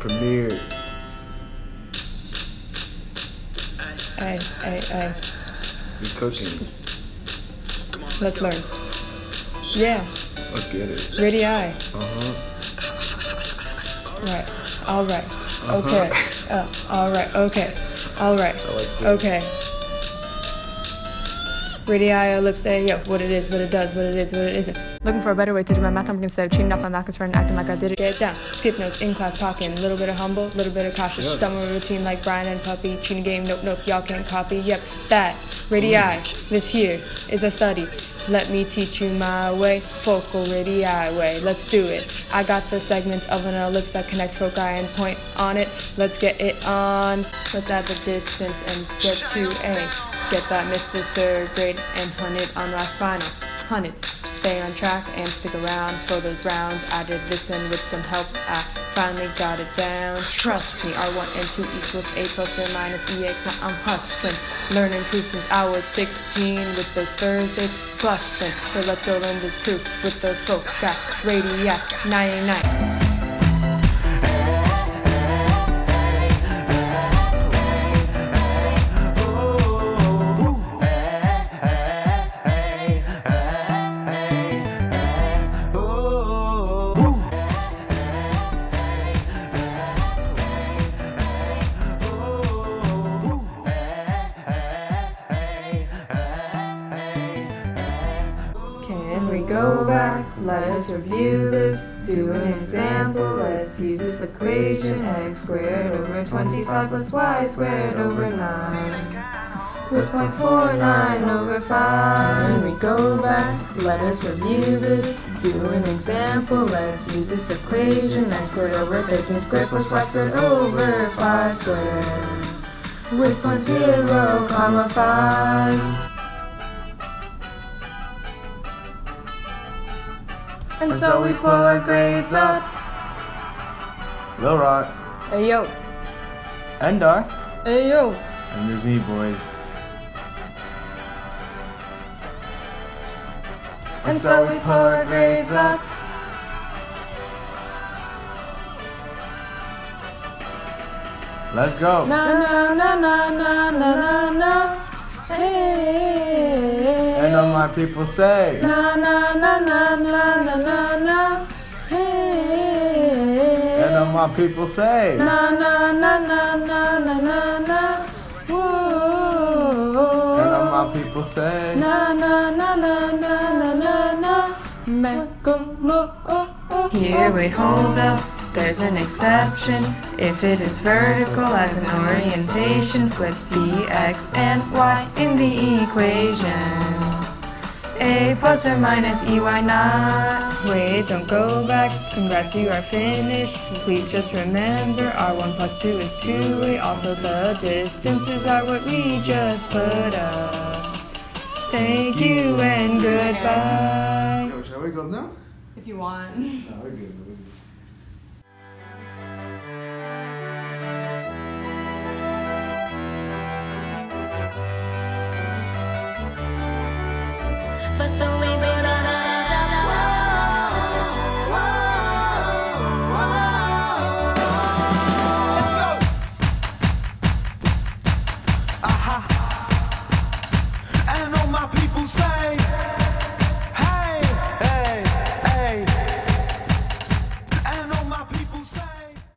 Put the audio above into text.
Premiere. Hey, hey, hey. We cooking. Let's learn. Yeah, Let's get it. ready eye. Uh huh. Right. All right. Uh-huh. Okay. Uh, all right. Okay. All right. Like. Okay. Ready eye, ellipse A, yo, what it is, what it does, what it is, what it isn't. Looking for a better way to do my math homework instead of cheating off my math class friend and acting like I did it. Get it down. Skip notes, in class talking. A little bit of humble, a little bit of cautious. Yep. Summer routine like Brian and Puppy. Cheating game, nope, nope, y'all can't copy. Yep, that. radii, oh eye, this here is a study. Let me teach you my way, focal radii eye way. Let's do it. I got the segments of an ellipse that connect foci and point on it. Let's get it on. Let's add the distance and get to A. Get that Mr. Third grade and hunt it on my final. Hunt it. Stay on track and stick around for those rounds. I did listen with some help. I finally got it down. Trust me, R1 and 2 equals A plus or minus EX. Now I'm hustling. Learning proof since I was 16 with those Thursdays busting. So let's go learn this proof with those folk. Got radii 99. Go back? Let us review this. Do an example. Let's use this equation. x squared over 25 plus y squared over 9. With 0.49 over 5. Can we go back? Let us review this. Do an example. Let's use this equation. x squared over 13 squared plus y squared over 5 squared. With 0.0 comma 5. And so we pull our grades up. Lil Rock. Hey yo, Endar. hey yo. And there's me, boys. And so we pull our grades up. Let's go. Na na na na na na na na. Hey. And all my people say. Na na na na na na na na. Hey. And all my people say. Na na na na na na na na. Whoa. And all my people say. Na na na na na na na na. Macklemore. Here, wait, hold up. There's an exception. If it is vertical as an orientation, flip the x and y in the equation. A plus or minus EY not. Wait, don't go back. Congrats, you are finished. Please just remember R1 plus 2 is 2A. Also, the distances are what we just put up. Thank you and goodbye. Shall we go now? If you want. No, we're good. We're good. but